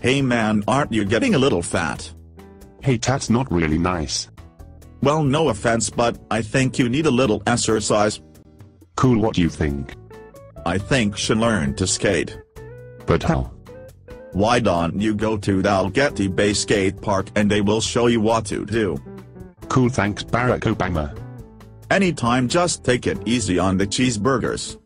Hey man aren't you getting a little fat? Hey that's not really nice. Well no offense but I think you need a little exercise. Cool what do you think? I think should learn to skate. But how? Why don't you go to the Bay Skate Park and they will show you what to do. Cool thanks Barack Obama. Anytime just take it easy on the cheeseburgers.